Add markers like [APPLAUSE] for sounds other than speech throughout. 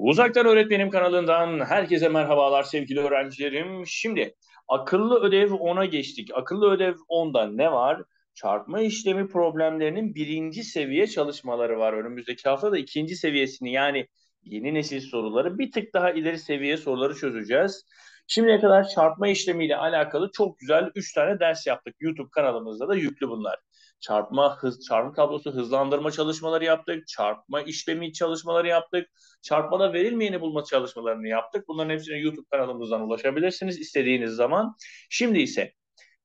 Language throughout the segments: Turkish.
Uzaktan Öğretmenim kanalından herkese merhabalar sevgili öğrencilerim. Şimdi akıllı ödev 10'a geçtik. Akıllı ödev 10'da ne var? Çarpma işlemi problemlerinin birinci seviye çalışmaları var. Önümüzdeki hafta da ikinci seviyesini yani yeni nesil soruları bir tık daha ileri seviye soruları çözeceğiz. Şimdiye kadar çarpma işlemiyle alakalı çok güzel 3 tane ders yaptık. YouTube kanalımızda da yüklü bunlar çarpma hız çarpım tablosu hızlandırma çalışmaları yaptık. Çarpma işlemi çalışmaları yaptık. Çarpmada verilmeyeni bulma çalışmalarını yaptık. Bunların hepsine YouTube kanalımızdan ulaşabilirsiniz istediğiniz zaman. Şimdi ise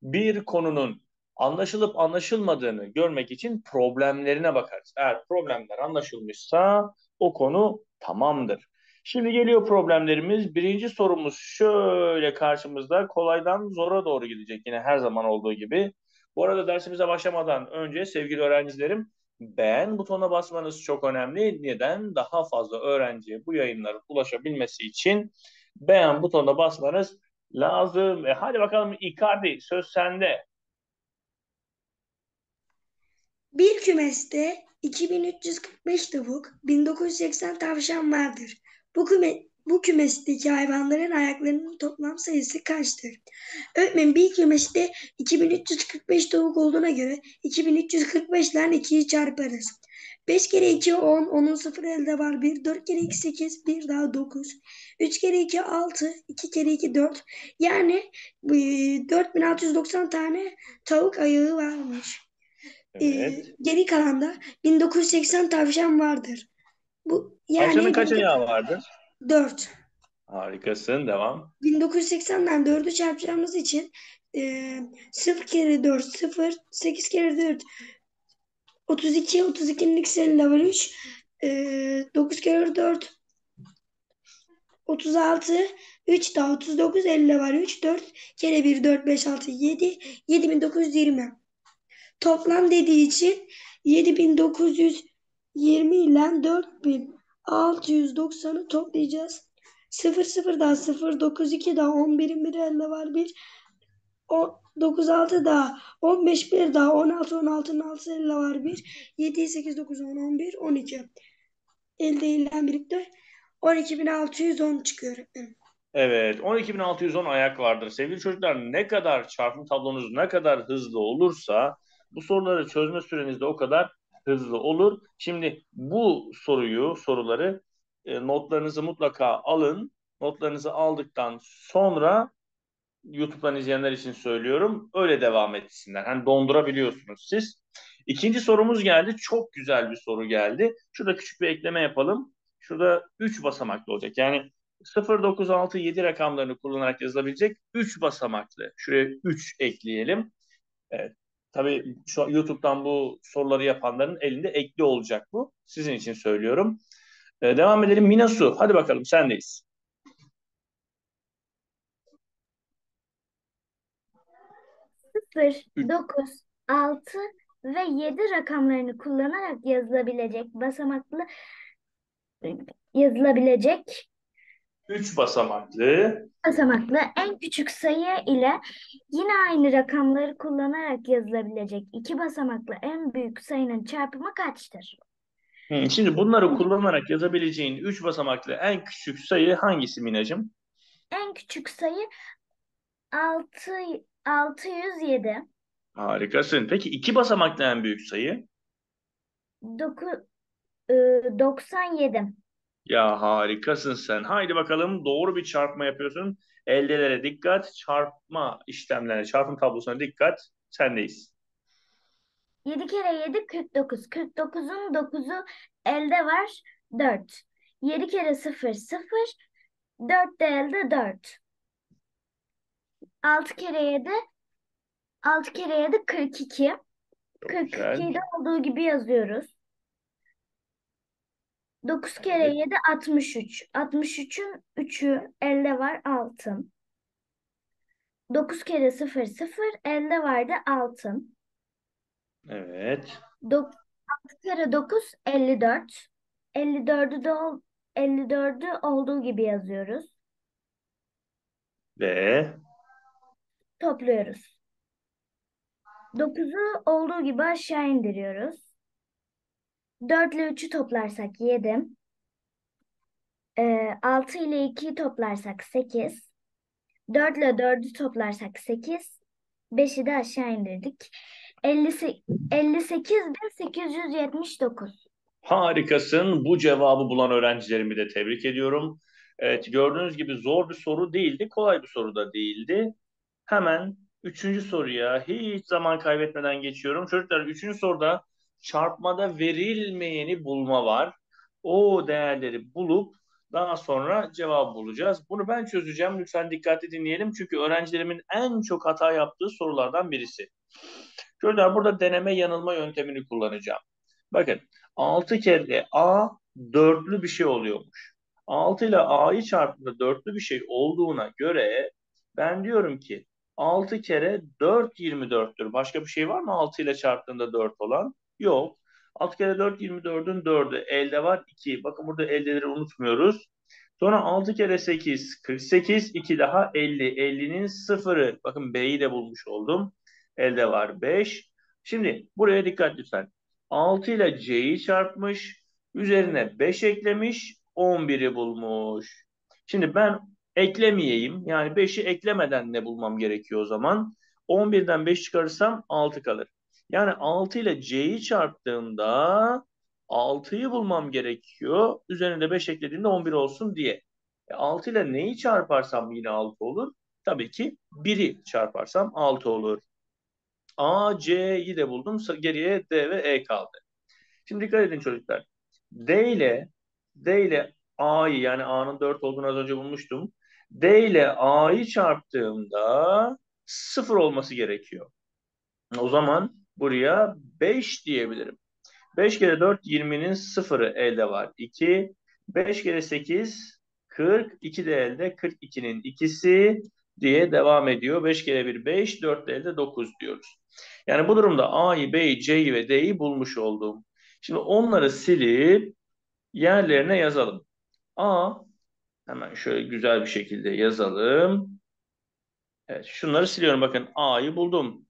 bir konunun anlaşılıp anlaşılmadığını görmek için problemlerine bakarız. Eğer problemler anlaşılmışsa o konu tamamdır. Şimdi geliyor problemlerimiz. Birinci sorumuz şöyle karşımızda kolaydan zora doğru gidecek yine her zaman olduğu gibi. Bu arada dersimize başlamadan önce sevgili öğrencilerim beğen butonuna basmanız çok önemli. Neden? Daha fazla öğrenciye bu yayınların ulaşabilmesi için beğen butonuna basmanız lazım. E hadi bakalım Icardi söz sende. Bir kümeste 2345 tavuk, 1980 tavşan vardır. Bu küme bu kümesteki hayvanların ayaklarının toplam sayısı kaçtır? Öğretmenim bir kümeste 2345 tavuk olduğuna göre 2345 ile 2'yi çarparız. 5 kere 2 10, 10'un 0 elde var 1, 4 kere 2 8, 1 daha 9. 3 kere 2 6, 2 kere 2 4. Yani 4690 tane tavuk ayağı varmış. Evet. Ee, geri kalan da 1980 tavşan vardır. Bu yani Tavşanın kaç ayağı vardır? 4. Harikasın. Devam. 1980'den 4'ü çarpacağımız için e, 0 kere 4 0 8 kere 4 32 32'nin ikisinin var 3 e, 9 kere 4 36 3 daha 39 50 var 3 4 kere 1 4 5 6 7 7920 toplam dediği için 7920 ile 4690'ı toplayacağız. 0 0 daha 0 9 2 daha 11'in biri elde var 1 o, 9 6 daha 15 1 daha 16 16'nın 6 elde var 1 7 8 9 10 11 12 elde ile birlikte 12.610 çıkıyor. Evet 12.610 ayak vardır. Sevgili çocuklar ne kadar çarpım tablonuz ne kadar hızlı olursa bu soruları çözme süreniz de o kadar hızlı olur. Şimdi bu soruyu, soruları e, notlarınızı mutlaka alın. Notlarınızı aldıktan sonra YouTube'dan izleyenler için söylüyorum. Öyle devam etsinler. Hani dondurabiliyorsunuz siz. İkinci sorumuz geldi. Çok güzel bir soru geldi. Şurada küçük bir ekleme yapalım. Şurada 3 basamaklı olacak. Yani 0, 9, 6, 7 rakamlarını kullanarak yazılabilecek 3 basamaklı. Şuraya 3 ekleyelim. Evet. Tabii şu YouTube'dan bu soruları yapanların elinde ekli olacak bu. Sizin için söylüyorum. Ee, devam edelim. Minasu. Hadi bakalım sendeyiz. Sıfır, dokuz, altı ve yedi rakamlarını kullanarak yazılabilecek basamaklı yazılabilecek 3 basamaklı basamaklı en küçük sayı ile yine aynı rakamları kullanarak yazılabilecek iki basamaklı en büyük sayının çarpımı kaçtır? Hı, Şimdi bunları kullanarak yazabileceğin 3 basamaklı en küçük sayı hangisi Minacığım? En küçük sayı 6 607. Harikasın. Peki 2 basamaklı en büyük sayı? 9 97. Ya harikasın sen. Haydi bakalım doğru bir çarpma yapıyorsun. Eldelere dikkat, çarpma işlemlerine, çarpım tablosuna dikkat. Sendeyiz. 7 kere 7 49. 49'un 9'u elde var 4. 7 kere 0 0. 4 de elde 4. 6 kere 7 6 kere 7 42. 42'yi de olduğu gibi yazıyoruz. 9 kere Evet. 7 63. 63'ün 3'ü elde var 6. 9 kere 0 0 elde vardı 6. Evet. 6 kere 9 54. 54'ü de ol- 54'ü olduğu gibi yazıyoruz. Ve Topluyoruz. 9'u olduğu gibi aşağı indiriyoruz. 4 ile 3'ü toplarsak 7. Ee, 6 ile 2'yi toplarsak 8. 4 ile 4'ü toplarsak 8. 5'i de aşağı indirdik. 58.879. Harikasın. Bu cevabı bulan öğrencilerimi de tebrik ediyorum. Evet, gördüğünüz gibi zor bir soru değildi, kolay bir soru da değildi. Hemen üçüncü soruya hiç zaman kaybetmeden geçiyorum. Çocuklar üçüncü soruda çarpmada verilmeyeni bulma var. O değerleri bulup daha sonra cevap bulacağız. Bunu ben çözeceğim. Lütfen dikkatli dinleyelim. Çünkü öğrencilerimin en çok hata yaptığı sorulardan birisi. Çocuklar burada deneme yanılma yöntemini kullanacağım. Bakın 6 kere A dörtlü bir şey oluyormuş. 6 ile A'yı çarptığında dörtlü bir şey olduğuna göre ben diyorum ki 6 kere 4 24'tür. Başka bir şey var mı 6 ile çarptığında 4 olan? Yok. 6 kere 4 24'ün 4'ü. Elde var 2. Bakın burada eldeleri unutmuyoruz. Sonra 6 kere 8 48. 2 daha 50. 50'nin sıfırı. Bakın B'yi de bulmuş oldum. Elde var 5. Şimdi buraya dikkat lütfen. 6 ile C'yi çarpmış. Üzerine 5 eklemiş. 11'i bulmuş. Şimdi ben eklemeyeyim. Yani 5'i eklemeden ne bulmam gerekiyor o zaman? 11'den 5 çıkarırsam 6 kalır. Yani 6 ile C'yi çarptığımda 6'yı bulmam gerekiyor. Üzerine 5 eklediğimde 11 olsun diye. E 6 ile neyi çarparsam yine 6 olur? Tabii ki 1'i çarparsam 6 olur. A, C'yi de buldum. Geriye D ve E kaldı. Şimdi dikkat edin çocuklar. D ile D ile A'yı yani A'nın 4 olduğunu az önce bulmuştum. D ile A'yı çarptığımda 0 olması gerekiyor. O zaman buraya 5 diyebilirim. 5 kere 4 20'nin sıfırı elde var. 2. 5 kere 8 40. 2 de elde 42'nin ikisi diye devam ediyor. 5 kere 1 5. 4 de elde 9 diyoruz. Yani bu durumda A'yı, B'yi, C'yi ve D'yi bulmuş oldum. Şimdi onları silip yerlerine yazalım. A hemen şöyle güzel bir şekilde yazalım. Evet şunları siliyorum. Bakın A'yı buldum.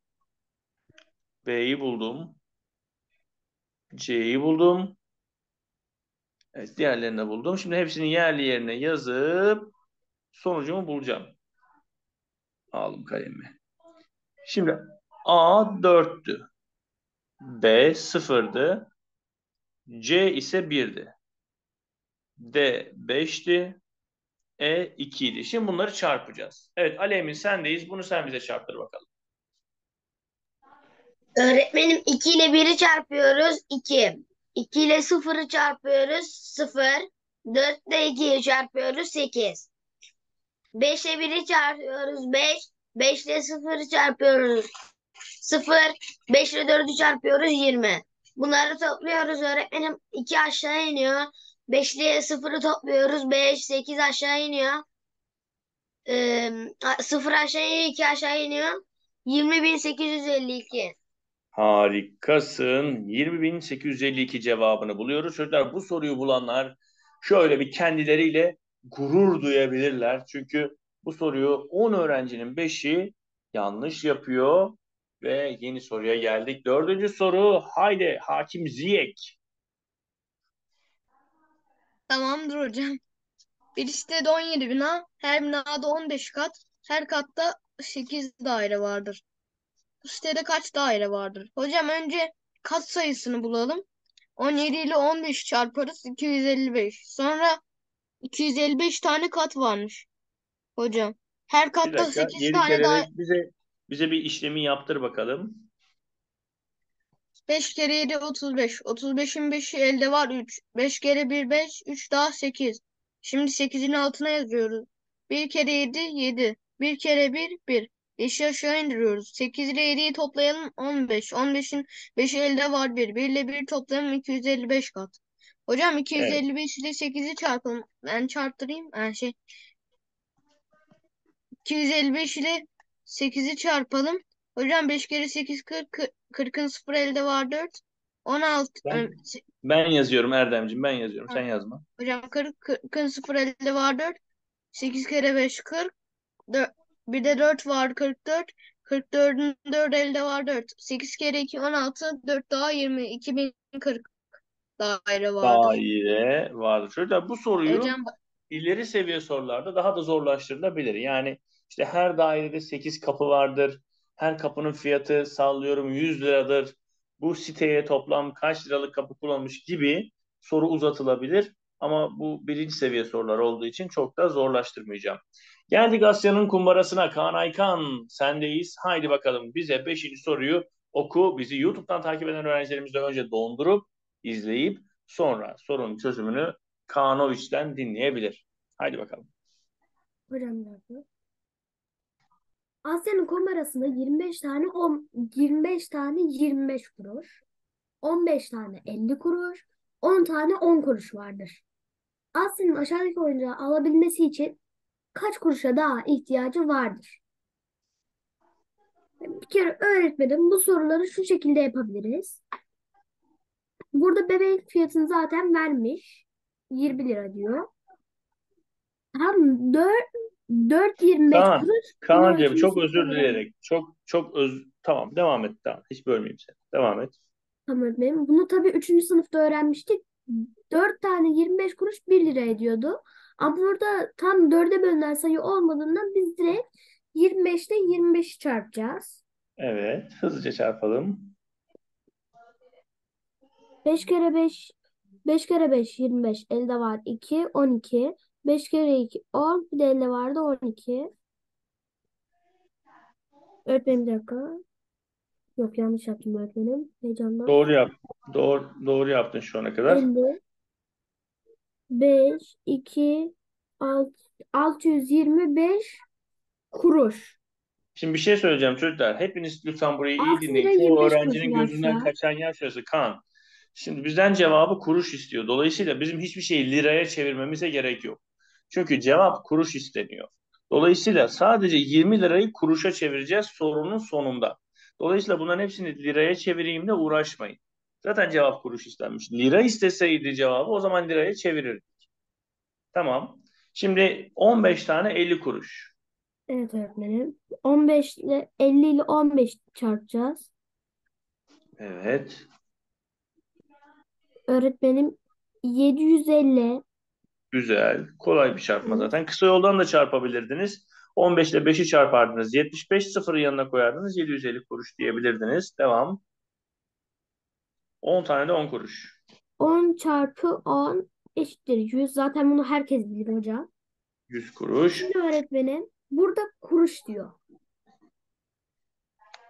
B'yi buldum. C'yi buldum. Evet diğerlerini de buldum. Şimdi hepsini yerli yerine yazıp sonucumu bulacağım. Aldım kalemi. Şimdi A 4'tü. B 0'dı. C ise 1'di. D 5'ti. E 2 idi. Şimdi bunları çarpacağız. Evet Ali Emin sendeyiz. Bunu sen bize çarptır bakalım. Öğretmenim 2 ile 1'i çarpıyoruz 2. 2 ile 0'ı çarpıyoruz 0. 4 ile 2'yi çarpıyoruz 8. 5 ile 1'i çarpıyoruz 5. 5 ile 0'ı çarpıyoruz 0. 5 ile 4'ü çarpıyoruz 20. Bunları topluyoruz öğretmenim. 2 aşağı iniyor. 5 ile 0'ı topluyoruz. 5, 8 aşağı iniyor. Ee, 0 aşağı iniyor, 2 aşağı iniyor. 20.852. Harikasın. 20.852 cevabını buluyoruz. Çocuklar bu soruyu bulanlar şöyle bir kendileriyle gurur duyabilirler. Çünkü bu soruyu 10 öğrencinin 5'i yanlış yapıyor. Ve yeni soruya geldik. Dördüncü soru. Haydi Hakim Ziyek. Tamamdır hocam. Bir sitede 17 bina, her binada 15 kat, her katta 8 daire vardır. Bu sitede kaç daire vardır? Hocam önce kat sayısını bulalım. 17 ile 15 çarparız 255. Sonra 255 tane kat varmış. Hocam. Her Bir katta dakika. 8 Geri tane kere daire. bize bize bir işlemi yaptır bakalım. 5 kere 7 35. 35'in 5'i elde var 3. 5 kere 1 5. 3 daha 8. Şimdi 8'in altına yazıyoruz. 1 kere 7 7. 1 kere 1 1. 5'i aşağı indiriyoruz. 8 ile 7'yi toplayalım 15. 15'in 5'i elde var 1. 1 ile 1 toplayalım 255 kat. Hocam 255 ile 8'i çarpalım. Ben çarptırayım. Yani şey 255 ile 8'i çarpalım. Hocam 5 kere 8 40. 40'ın 0 elde var 4. 16. Ben- Ben yazıyorum Erdemciğim. Ben yazıyorum. Ha. Sen yazma. Hocam 40. 40'ın 0 elde var 4. 8 kere 5 40. 4, bir de 4 var 44. 44'ün 4 elde var 4. 8 kere 2 16. 4 daha 20. 2040 daire vardır. Daire vardır. Çocuklar bu soruyu Hocam ileri seviye sorularda daha da zorlaştırılabilir. Yani işte her dairede 8 kapı vardır. Her kapının fiyatı sallıyorum 100 liradır. Bu siteye toplam kaç liralık kapı kullanmış gibi soru uzatılabilir. Ama bu birinci seviye sorular olduğu için çok da zorlaştırmayacağım. Geldik Asya'nın kumbarasına. Kaan Aykan sendeyiz. Haydi bakalım bize beşinci soruyu oku. Bizi YouTube'dan takip eden öğrencilerimiz de önce dondurup izleyip sonra sorunun çözümünü Kaanoviç'ten dinleyebilir. Haydi bakalım. Hocam dakika. Asya'nın kumbarasında 25 tane 10, 25 tane 25 kuruş, 15 tane 50 kuruş, 10 tane 10 kuruş vardır. Asya'nın aşağıdaki oyuncağı alabilmesi için kaç kuruşa daha ihtiyacı vardır? Bir kere öğretmenim bu soruları şu şekilde yapabiliriz. Burada bebek fiyatını zaten vermiş. 20 lira diyor. Tam 4 4.25 Kaan, kuruş. Kaan'cığım çok özür dileyerek. Çok çok öz tamam devam et tamam. Hiç bölmeyeyim seni. Devam et. Tamam öğretmenim. Bunu tabii 3. sınıfta öğrenmiştik. 4 tane 25 kuruş 1 lira ediyordu. Ama burada tam 4'e bölünen sayı olmadığından biz direkt 25 ile 25'i çarpacağız. Evet, hızlıca çarpalım. 5 kere 5 5 kere 5 25 elde var 2 12 5 kere 2 10 bir de elde vardı 12 Öğretmenim bir dakika. Yok yanlış yaptım öğretmenim. Heyecandan. Doğru yap. Doğru doğru yaptın şu ana kadar. 50 5 2 6 625 kuruş. Şimdi bir şey söyleyeceğim çocuklar. Hepiniz lütfen burayı iyi 6 dinleyin. Çoğu 25 öğrencinin kuruş var gözünden an. kaçan yer şurası. Kaan. Şimdi bizden cevabı kuruş istiyor. Dolayısıyla bizim hiçbir şeyi liraya çevirmemize gerek yok. Çünkü cevap kuruş isteniyor. Dolayısıyla sadece 20 lirayı kuruşa çevireceğiz sorunun sonunda. Dolayısıyla bunların hepsini liraya çevireyim de uğraşmayın. Zaten cevap kuruş istenmiş. Lira isteseydi cevabı o zaman liraya çevirirdik. Tamam. Şimdi 15 tane 50 kuruş. Evet öğretmenim. 15 ile 50 ile 15 çarpacağız. Evet. Öğretmenim 750 Güzel. Kolay bir çarpma zaten. Kısa yoldan da çarpabilirdiniz. 15 ile 5'i çarpardınız. 75 sıfırı yanına koyardınız. 750 kuruş diyebilirdiniz. Devam. 10 tane de 10 kuruş. 10 çarpı 10 eşittir 100. Zaten bunu herkes bilir hocam. 100 kuruş. Şimdi öğretmenim burada kuruş diyor.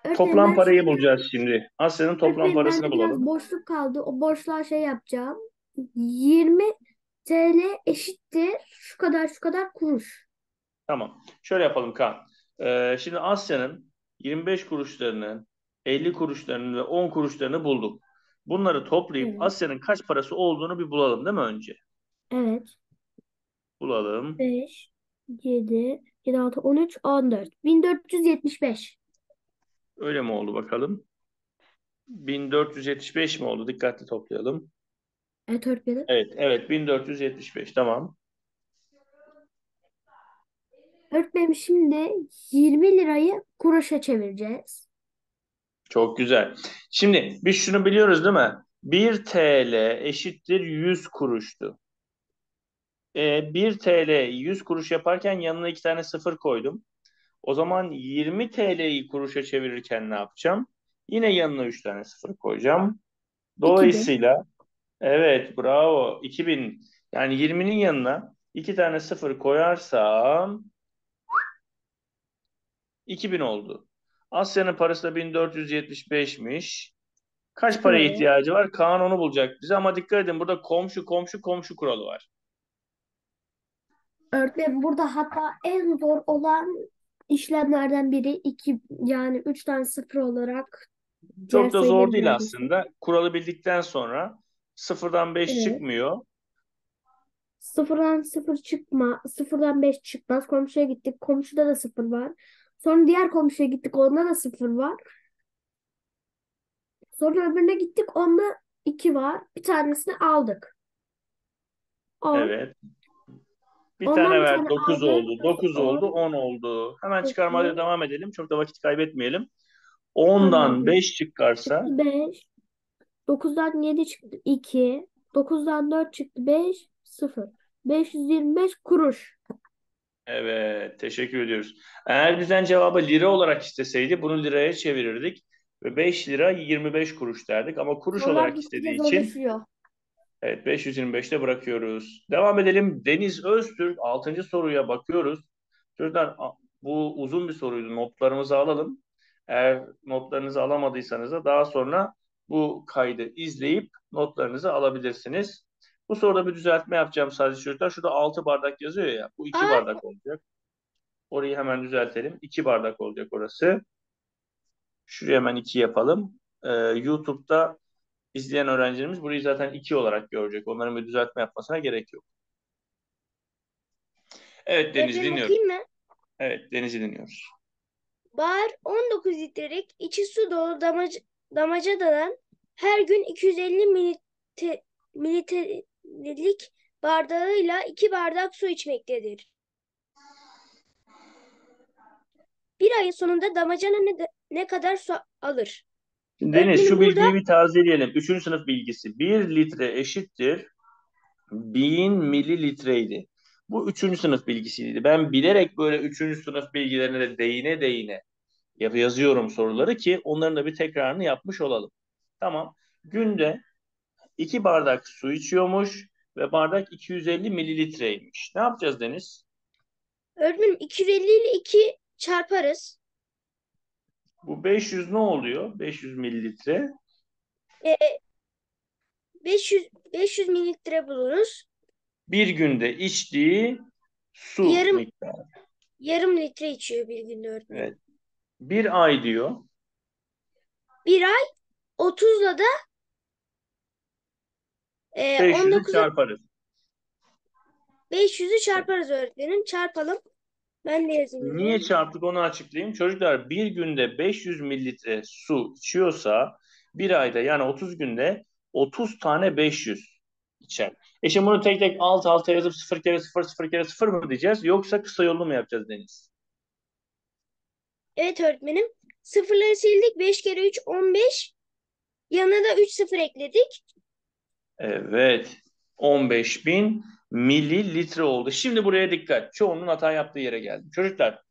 Öğretmenim Toplam parayı şimdi bulacağız şimdi. Asya'nın toplam öğretmenim parasını bulalım. boşluk kaldı. O boşluğa şey yapacağım. 20 TL eşittir şu kadar şu kadar kuruş. Tamam. Şöyle yapalım Kaan. Ee, şimdi Asya'nın 25 kuruşlarını, 50 kuruşlarını ve 10 kuruşlarını bulduk. Bunları toplayıp Evet. Asya'nın kaç parası olduğunu bir bulalım değil mi önce? Evet. Bulalım. 5, 7, 7, 6, 13, 14. 1475. Öyle mi oldu bakalım? 1475 mi oldu? Dikkatli toplayalım. Evet öğretmenim. Evet, evet 1475 tamam. Öğretmenim şimdi 20 lirayı kuruşa çevireceğiz. Çok güzel. Şimdi biz şunu biliyoruz değil mi? 1 TL eşittir 100 kuruştu. Ee, 1 TL 100 kuruş yaparken yanına iki tane sıfır koydum. O zaman 20 TL'yi kuruşa çevirirken ne yapacağım? Yine yanına 3 tane sıfır koyacağım. Dolayısıyla evet bravo 2000 yani 20'nin yanına 2 tane sıfır koyarsam 2000 oldu. Asya'nın parası da 1475'miş. Kaç paraya ihtiyacı var? Kaan onu bulacak bize ama dikkat edin burada komşu komşu komşu kuralı var. Öğretmenim burada hatta en zor olan işlemlerden biri iki yani üç tane sıfır olarak diğer Çok da zor sayıları değil bulabilirsin. aslında. Kuralı bildikten sonra sıfırdan 5 Evet. çıkmıyor. Sıfırdan sıfır çıkma, sıfırdan beş çıkmaz. Komşuya gittik, komşuda da sıfır var. Sonra diğer komşuya gittik, onda da sıfır var. Sonra öbürüne gittik, onda iki var. Bir tanesini aldık. On. Evet. Bir Ondan tane bir ver tane 9 aldık. oldu. 9 oldu. On. 10 oldu. Hemen çıkarmaya devam edelim. Çok da vakit kaybetmeyelim. 10'dan Tamam. 5 çıkarsa Çıktı 5. 9'dan 7 çıktı 2. 9'dan 4 çıktı 5. 0. 525 kuruş. Evet, teşekkür ediyoruz. Eğer bizden cevabı lira olarak isteseydi bunu liraya çevirirdik ve 5 lira 25 kuruş derdik ama kuruş Sorular olarak istediği için evet 525'te bırakıyoruz. Devam edelim. Deniz Öztürk 6. soruya bakıyoruz. Çocuklar bu uzun bir soruydu. Notlarımızı alalım. Eğer notlarınızı alamadıysanız da daha sonra bu kaydı izleyip notlarınızı alabilirsiniz. Bu soruda bir düzeltme yapacağım sadece çocuklar. Şurada 6 bardak yazıyor ya. Bu 2 Aa. bardak olacak. Orayı hemen düzeltelim. 2 bardak olacak orası. Şuraya hemen 2 yapalım. Ee, YouTube'da izleyen öğrencilerimiz burayı zaten 2 olarak görecek. Onların bir düzeltme yapmasına gerek yok. Evet Deniz okuyayım mı? Evet Deniz'i dinliyoruz. Bahar 19 litrelik içi su dolu damacı, damacanadan her gün 250 milite, mililitrelik bardağıyla 2 bardak su içmektedir. Bir ayın sonunda damacana ne, ne kadar su alır? Deniz şu bilgiyi burada- bir tazeleyelim. Üçüncü sınıf bilgisi. 1 litre eşittir 1000 mililitreydi. Bu üçüncü sınıf bilgisiydi. Ben bilerek böyle üçüncü sınıf bilgilerine de değine değine yazıyorum soruları ki onların da bir tekrarını yapmış olalım. Tamam. Günde 2 bardak su içiyormuş ve bardak 250 mililitreymiş. Ne yapacağız Deniz? Öğretmenim 250 ile 2 çarparız. Bu 500 ne oluyor? 500 mililitre. Ee, 500 500 mililitre buluruz. Bir günde içtiği su Yarım- miktarı. Yarım litre içiyor bir günde öğretmenim. Evet. Bir ay diyor. Bir ay 30'la da e, 500'ü 19'u çarparız. 500'ü çarparız öğretmenim. Çarpalım. Ben de yazayım. Niye çarptık onu açıklayayım. Çocuklar bir günde 500 mililitre su içiyorsa bir ayda yani 30 günde 30 tane 500 içer. E şimdi bunu tek tek alt alta yazıp 0 kere 0 0 kere 0 mı diyeceğiz yoksa kısa yollu mu yapacağız Deniz? Evet öğretmenim. Sıfırları sildik. 5 kere 3 15. Yanına da 3 sıfır ekledik. Evet. 15 bin mililitre oldu. Şimdi buraya dikkat. Çoğunun hata yaptığı yere geldim. Çocuklar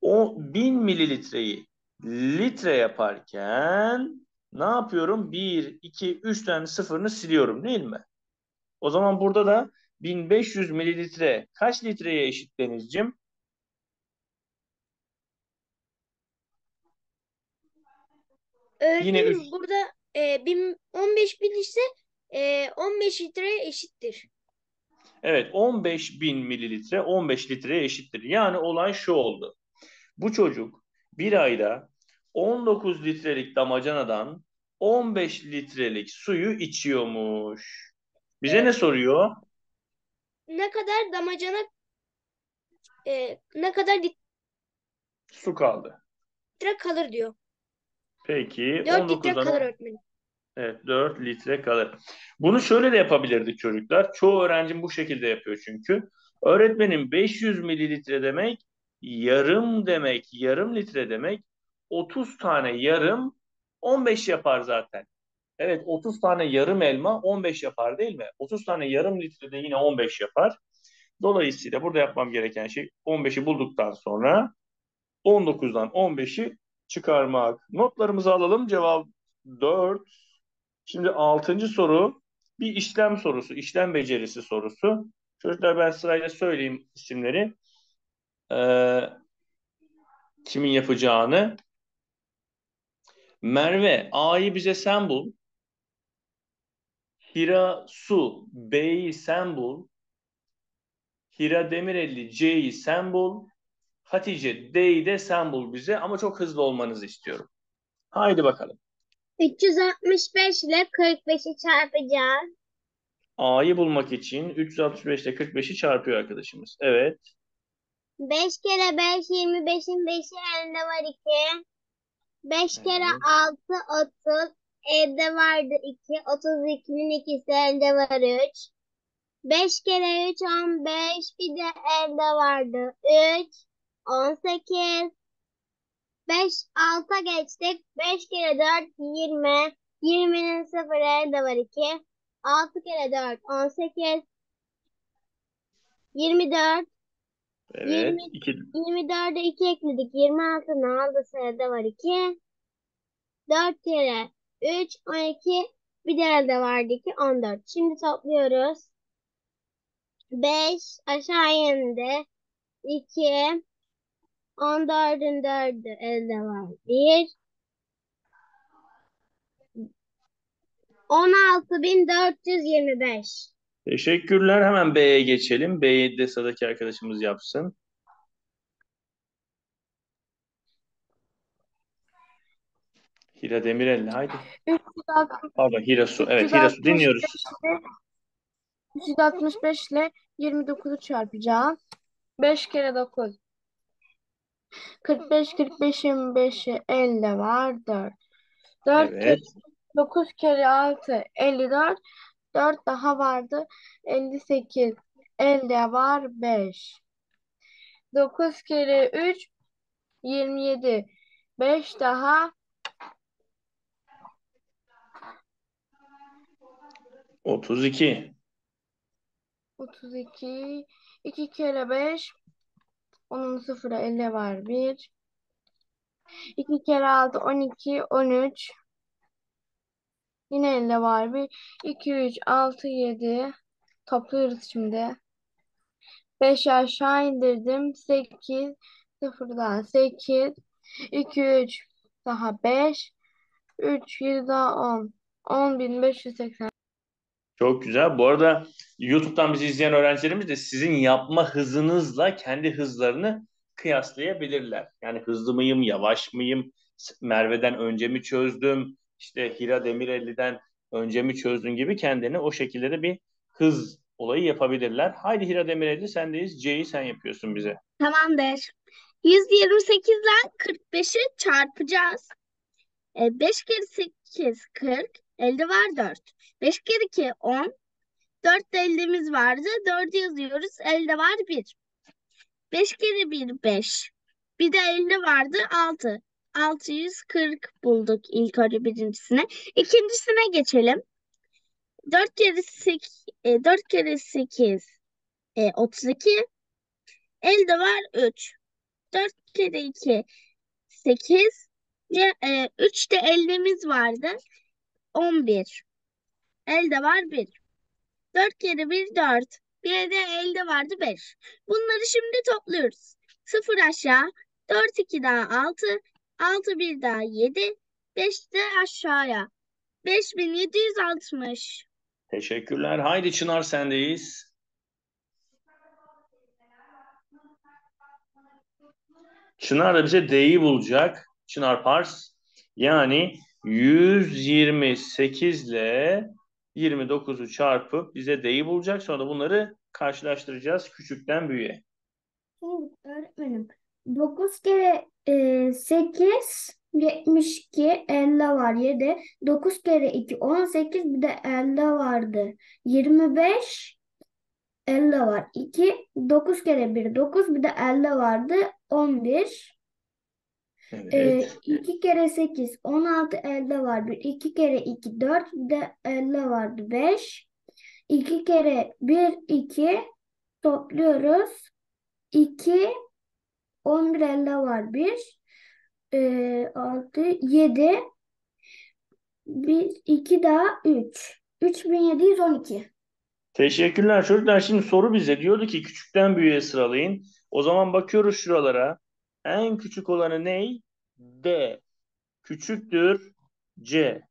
o 1000 mililitreyi litre yaparken ne yapıyorum? 1, 2, 3 tane sıfırını siliyorum değil mi? O zaman burada da 1500 mililitre kaç litreye eşit Denizciğim? Öğretmenim üç- burada e, bin, 15 bin ise e, 15 litreye eşittir. Evet 15 bin mililitre 15 litreye eşittir. Yani olay şu oldu. Bu çocuk bir ayda 19 litrelik damacanadan 15 litrelik suyu içiyormuş. Bize ne soruyor? Ne kadar damacana e, ne kadar Su kaldı. litre kalır diyor. Peki 4 litre 19'dan kalır öğretmenim. Evet 4 litre kalır. Bunu şöyle de yapabilirdik çocuklar. Çoğu öğrencim bu şekilde yapıyor çünkü. Öğretmenim 500 mililitre demek yarım demek, yarım litre demek 30 tane yarım 15 yapar zaten. Evet 30 tane yarım elma 15 yapar değil mi? 30 tane yarım litre de yine 15 yapar. Dolayısıyla burada yapmam gereken şey 15'i bulduktan sonra 19'dan 15'i çıkarmak. Notlarımızı alalım. Cevap 4. Şimdi 6. soru bir işlem sorusu, işlem becerisi sorusu. Çocuklar ben sırayla söyleyeyim isimleri. Ee, kimin yapacağını. Merve, A'yı bize sen bul. Hira Su, B'yi sen bul. Hira Demirelli, C'yi sen bul. Hatice, D'yi de sen bul bize ama çok hızlı olmanızı istiyorum. Haydi bakalım. 365 ile 45'i çarpacağız. A'yı bulmak için 365 ile 45'i çarpıyor arkadaşımız. Evet. 5 kere 5 25'in 5'i elde var 2. 5 kere Evet. 6 30 elde vardı 2. 32'nin ikisi elde var 3. 5 kere 3 15 bir de elde vardı 3. 18. 5 6'a geçtik. 5 kere 4 20. 20'nin 0 elde var 2. 6 kere 4 18. 24. Evet. 20 2 24'e 2 ekledik. 26'nın aldısı elde var 2. 4 kere 3 12. Bir de elde vardı 2 14. Şimdi topluyoruz. 5 aşağı indi. 2 14'ün 4'ü elde var 1. 16425. Teşekkürler. Hemen B'ye geçelim. B'yi de sıradaki arkadaşımız yapsın. Hira Demirel haydi. 360 Pardon Hira Su. Evet Hira Su dinliyoruz. 365 ile 29'u çarpacağım. 5 kere 9. 45, 45, 25'i elde var 4. 4 kere Evet. 9 kere 6, 54. 4 daha vardı. 58. Elde var 5. 9 kere 3, 27. 5 daha 32. 32. 2 kere 5, onun sıfırı elde var 1. 2 kere 6, 12, 13. Yine elde var 1. 2, 3, 6, 7. Topluyoruz şimdi. 5 aşağı indirdim. 8. Sıfırdan 8. 2, 3 daha 5. 3, 7 daha 10. 10.580. Çok güzel. Bu arada YouTube'dan bizi izleyen öğrencilerimiz de sizin yapma hızınızla kendi hızlarını kıyaslayabilirler. Yani hızlı mıyım, yavaş mıyım, Merve'den önce mi çözdüm, işte Hira Demirelli'den önce mi çözdün gibi kendine o şekilde de bir hız olayı yapabilirler. Haydi Hira Demirelli sendeyiz. C'yi sen yapıyorsun bize. Tamamdır. 128 ile 45'i çarpacağız. E, 5 kere 8 40. Elde var 4. 5 kere 2 10. 4 de vardı. 4'ü yazıyoruz. Elde var 1. 5 kere 1 5. Bir de elde vardı 6. 640 bulduk ilk önce birincisine. İkincisine geçelim. 4 kere 8, 4 kere 8 e, 32. Elde var 3. 4 kere 2 8 ve e, 3 de eldemiz vardı. 11. Elde var 1. 4 kere 1 4. Bir de elde vardı 5. Bunları şimdi topluyoruz. 0 aşağı. 4 2 daha 6. 6 1 daha 7. 5 de aşağıya. 5760. Teşekkürler. Haydi Çınar sendeyiz. Çınar da bize D'yi bulacak. Çınar Pars. Yani 128 ile 29'u çarpıp bize D'yi bulacak. Sonra da bunları karşılaştıracağız küçükten büyüğe. Şimdi öğretmenim 9 kere e, 8 72 elde var 7 9 kere 2 18 bir de elde vardı 25 elde var 2 9 kere 1 9 bir de elde vardı 11 Evet. e, 2 kere 8 16 elde var 1 2 kere 2 4 bir de elde vardı. 5 2 kere 1 2 topluyoruz. 2 11 elde var. 1 e, 6 7 1 2 daha 3 3712 Teşekkürler çocuklar. Şimdi soru bize. Diyordu ki küçükten büyüğe sıralayın. O zaman bakıyoruz şuralara. En küçük olanı ney? D. Küçüktür C.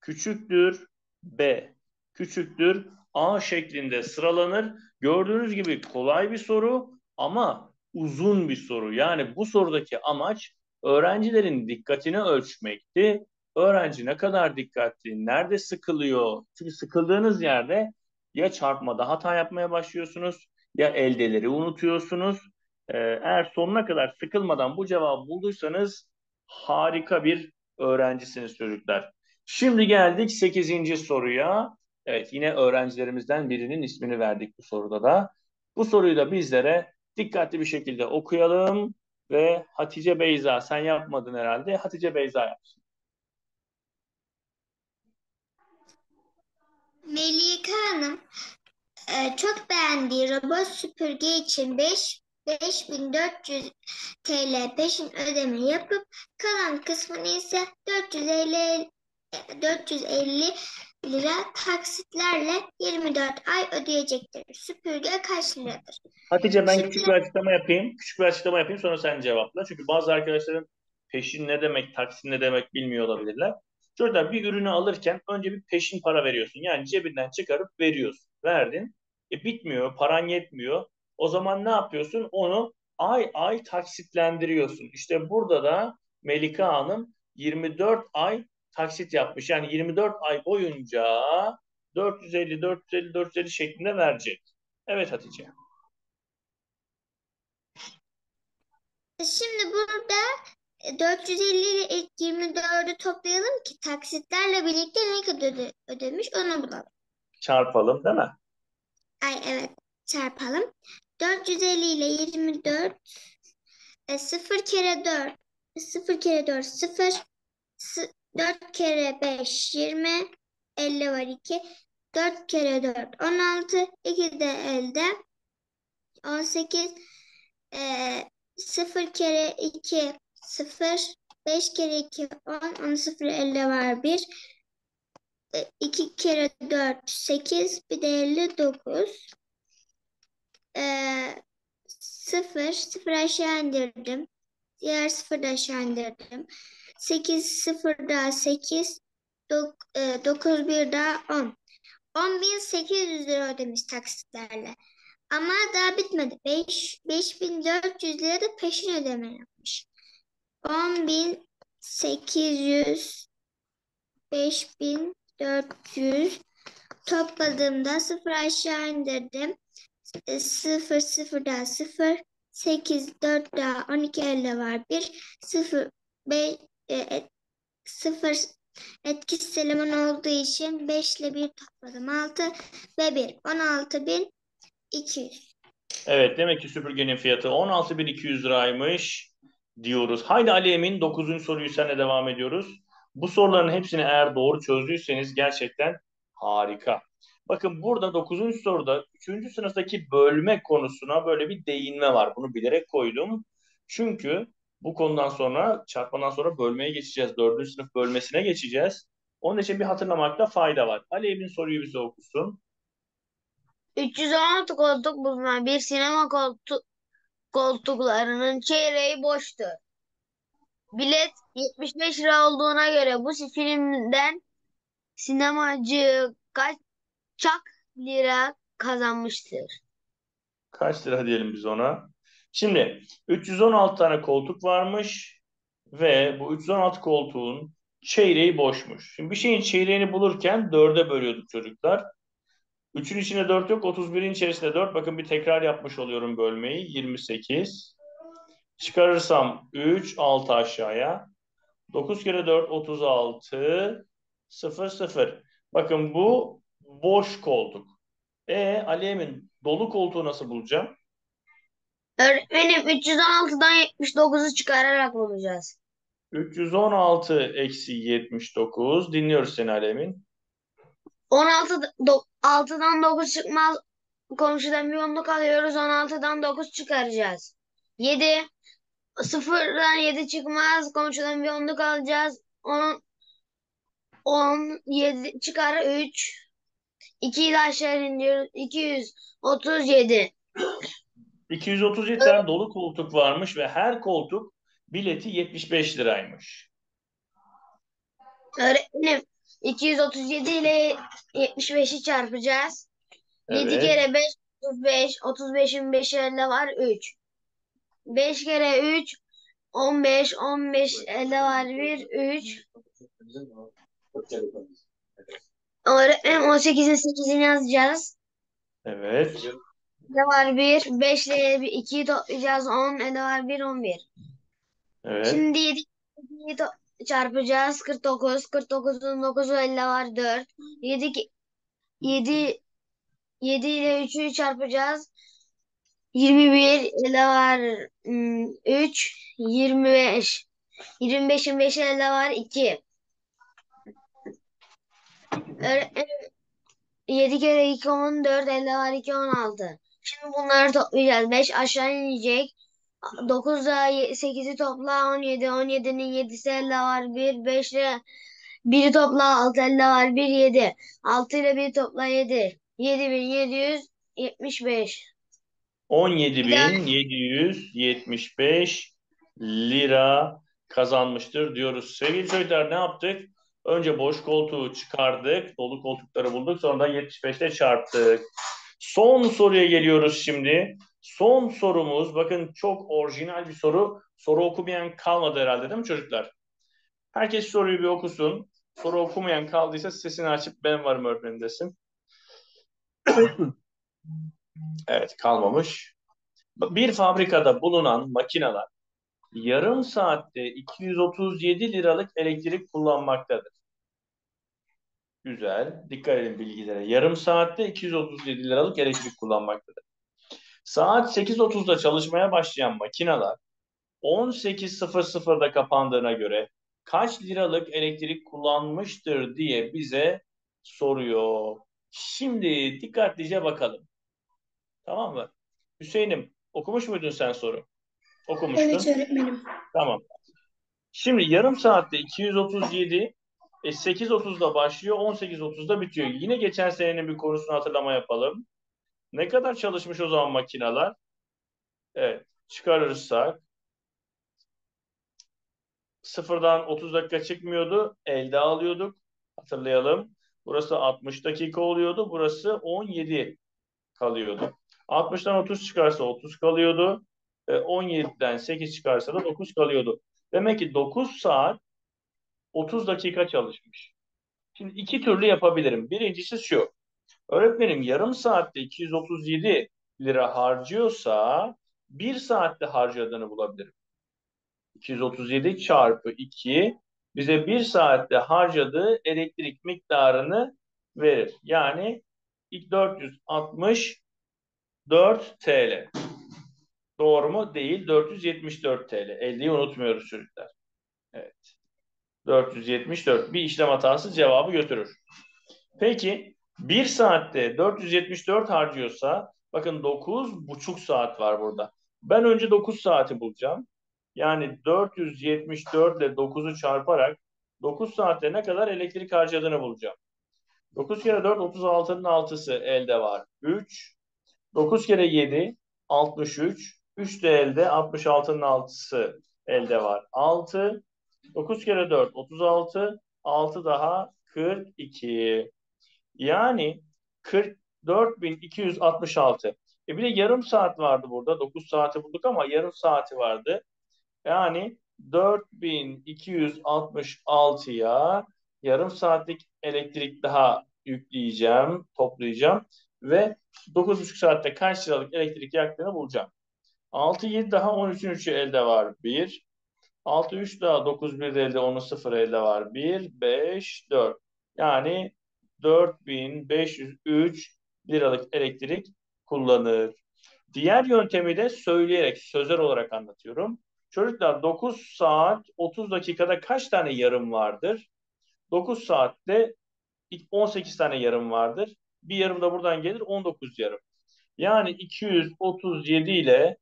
Küçüktür B. Küçüktür A şeklinde sıralanır. Gördüğünüz gibi kolay bir soru ama uzun bir soru. Yani bu sorudaki amaç öğrencilerin dikkatini ölçmekti. Öğrenci ne kadar dikkatli, nerede sıkılıyor? Çünkü sıkıldığınız yerde ya çarpmada hata yapmaya başlıyorsunuz ya eldeleri unutuyorsunuz. Ee, eğer sonuna kadar sıkılmadan bu cevabı bulduysanız harika bir öğrencisiniz çocuklar. Şimdi geldik 8. soruya. Evet yine öğrencilerimizden birinin ismini verdik bu soruda da. Bu soruyu da bizlere dikkatli bir şekilde okuyalım ve Hatice Beyza sen yapmadın herhalde. Hatice Beyza yapsın. Melike Hanım, e, çok beğendiği robot süpürge için 5 5400 TL peşin ödeme yapıp kalan kısmını ise 450 450 lira taksitlerle 24 ay ödeyecektir. Süpürge kaç liradır? Hatice ben Şimdi- küçük bir açıklama yapayım. Küçük bir açıklama yapayım sonra sen cevapla. Çünkü bazı arkadaşların peşin ne demek, taksit ne demek bilmiyor olabilirler. Şurada bir ürünü alırken önce bir peşin para veriyorsun. Yani cebinden çıkarıp veriyorsun. Verdin. E bitmiyor, paran yetmiyor. O zaman ne yapıyorsun? Onu ay ay taksitlendiriyorsun. İşte burada da Melika Hanım 24 ay taksit yapmış. Yani 24 ay boyunca 450 450 450 şeklinde verecek. Evet Hatice. Şimdi burada e, 450 ile ilk 24'ü toplayalım ki taksitlerle birlikte ne kadar öde- ödemiş onu bulalım. Çarpalım değil mi? Ay evet çarpalım. 450 ile 24 e, 0 kere 4 0 kere 4 0 4 kere 5 20 50 var 2 4 kere 4 16 2 de elde 18 e, 0 kere 2 0 5 kere 2 10 10 0 elde var 1 2 kere 4 8 bir de 59 ee, 0 0 aşağı indirdim. Diğer 0 da aşağı indirdim. 8 0 daha 8 9 1 daha 10. 10.800 lira ödemiş taksitlerle. Ama daha bitmedi. 5 5400 lira da peşin ödeme yapmış. 10.800 5400 topladığımda 0 aşağı indirdim. 0 0 daha 0 8 4 daha 12 elde var 1 0 5 0 etkisiz eleman olduğu için 5 ile 1 topladım 6 ve 1 16.200 Evet demek ki süpürgenin fiyatı 16.200 liraymış diyoruz. Haydi Ali Emin 9. soruyu senle devam ediyoruz. Bu soruların hepsini eğer doğru çözdüyseniz gerçekten harika. Bakın burada 9. soruda 3. sınıftaki bölme konusuna böyle bir değinme var. Bunu bilerek koydum. Çünkü bu konudan sonra çarpmadan sonra bölmeye geçeceğiz. 4. sınıf bölmesine geçeceğiz. Onun için bir hatırlamakta fayda var. Ali Emin soruyu bize okusun. 316 koltuk bulunan bir sinema koltuk koltuklarının çeyreği boştur. Bilet 75 lira olduğuna göre bu filmden sinemacı kaçak lira kazanmıştır. Kaç lira diyelim biz ona? Şimdi 316 tane koltuk varmış ve bu 316 koltuğun çeyreği boşmuş. Şimdi bir şeyin çeyreğini bulurken dörde bölüyorduk çocuklar. 3'ün içinde 4 yok. 31'in içerisinde 4. Bakın bir tekrar yapmış oluyorum bölmeyi. 28. Çıkarırsam 3, 6 aşağıya. 9 kere 4, 36. 0, 0. Bakın bu boş koltuk. E Ali Emin dolu koltuğu nasıl bulacağım? Öğretmenim 316'dan 79'u çıkararak bulacağız. 316 eksi 79. Dinliyoruz seni Ali Emin. 16 do, 6'dan 9 çıkmaz. Komşudan bir onluk alıyoruz. 16'dan 9 çıkaracağız. 7 0'dan 7 çıkmaz. Komşudan bir onluk alacağız. 10 10 7 çıkar 3 2'yi de aşağı iniyoruz. 237. 237 tane dolu koltuk varmış ve her koltuk bileti 75 liraymış. Öğretmenim 237 ile 75'i çarpacağız. 7 Evet. kere 5 35. 35'in 5'i elde var 3. 5 kere 3 15. 15 elde var 1 3. Öğretmenim 18'in 8'ini yazacağız. Evet. Elde var 1. 5 ile 2'yi toplayacağız. 10 elde var 1 11. Evet. Şimdi 7 7'yi to- çarpacağız. 49. 49'un 9'u elde var 4. 7 ki- 7 7 ile 3'ü çarpacağız. 21 elde var 3. 25. 25'in 5'i elde var 2. Öğretmenim 7 kere 2 14 elde var 2 16. Şimdi bunları toplayacağız. 5 aşağı inecek. 9 ile 8'i topla 17. 17'nin 7'si elde var 1. 5 ile 1'i topla 6 elde var 1 7. 6 ile 1 topla 7. 7775. 17.775 lira kazanmıştır diyoruz. Sevgili çocuklar ne yaptık? Önce boş koltuğu çıkardık, dolu koltukları bulduk, sonra da 75'te çarptık. Son soruya geliyoruz şimdi. Son sorumuz, bakın çok orijinal bir soru. Soru okumayan kalmadı herhalde değil mi çocuklar? Herkes soruyu bir okusun. Soru okumayan kaldıysa sesini açıp ben varım öğretmenim desin. [COUGHS] Evet kalmamış. Bir fabrikada bulunan makineler yarım saatte 237 liralık elektrik kullanmaktadır. Güzel. Dikkat edin bilgilere. Yarım saatte 237 liralık elektrik kullanmaktadır. Saat 8.30'da çalışmaya başlayan makineler 18.00'da kapandığına göre kaç liralık elektrik kullanmıştır diye bize soruyor. Şimdi dikkatlice bakalım. Tamam mı? Hüseyin'im okumuş muydun sen soru? Okumuştun. Evet öğretmenim. Tamam. Şimdi yarım saatte 237 e, 8.30'da başlıyor, 18.30'da bitiyor. Yine geçen senenin bir konusunu hatırlama yapalım. Ne kadar çalışmış o zaman makineler? Evet, çıkarırsak sıfırdan 30 dakika çıkmıyordu. Elde alıyorduk. Hatırlayalım. Burası 60 dakika oluyordu. Burası 17 kalıyordu. 60'tan 30 çıkarsa 30 kalıyordu. E, 17'den 8 çıkarsa da 9 kalıyordu. Demek ki 9 saat 30 dakika çalışmış. Şimdi iki türlü yapabilirim. Birincisi şu. Öğretmenim yarım saatte 237 lira harcıyorsa bir saatte harcadığını bulabilirim. 237 çarpı 2 bize bir saatte harcadığı elektrik miktarını verir. Yani 464 TL. Doğru mu? Değil. 474 TL. 50'yi unutmuyoruz çocuklar. Evet. 474. Bir işlem hatası cevabı götürür. Peki bir saatte 474 harcıyorsa bakın 9,5 saat var burada. Ben önce 9 saati bulacağım. Yani 474 ile 9'u çarparak 9 saatte ne kadar elektrik harcadığını bulacağım. 9 kere 4 36'nın 6'sı elde var. 3. 9 kere 7 63. 3 de elde 66'nın 6'sı elde var. 6. 9 kere 4 36. 6 daha 42. Yani 44.266. E bir de yarım saat vardı burada. 9 saati bulduk ama yarım saati vardı. Yani 4266'ya yarım saatlik elektrik daha yükleyeceğim, toplayacağım ve 9,5 saatte kaç liralık elektrik yaktığını bulacağım. 6, 7 daha 13'ün 3'ü elde var 1. 6, 3 daha 9, 1 de elde 10'un 0 elde var 1, 5, 4. Yani 4503 liralık elektrik kullanır. Diğer yöntemi de söyleyerek, sözel olarak anlatıyorum. Çocuklar 9 saat 30 dakikada kaç tane yarım vardır? 9 saatte 18 tane yarım vardır. Bir yarım da buradan gelir 19 yarım. Yani 237 ile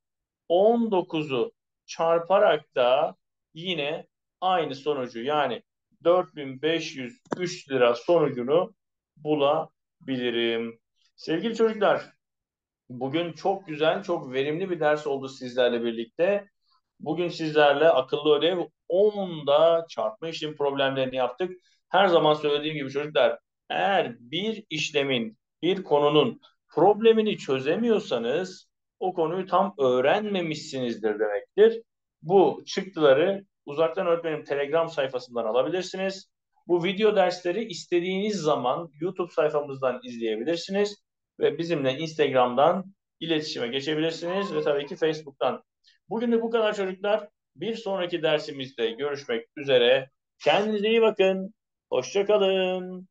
19'u çarparak da yine aynı sonucu yani 4503 lira sonucunu bulabilirim. Sevgili çocuklar, bugün çok güzel, çok verimli bir ders oldu sizlerle birlikte. Bugün sizlerle akıllı ödev 10'da çarpma işlem problemlerini yaptık. Her zaman söylediğim gibi çocuklar, eğer bir işlemin, bir konunun problemini çözemiyorsanız o konuyu tam öğrenmemişsinizdir demektir. Bu çıktıları uzaktan öğretmenim Telegram sayfasından alabilirsiniz. Bu video dersleri istediğiniz zaman YouTube sayfamızdan izleyebilirsiniz ve bizimle Instagram'dan iletişime geçebilirsiniz ve tabii ki Facebook'tan. Bugün de bu kadar çocuklar. Bir sonraki dersimizde görüşmek üzere. Kendinize iyi bakın. Hoşçakalın.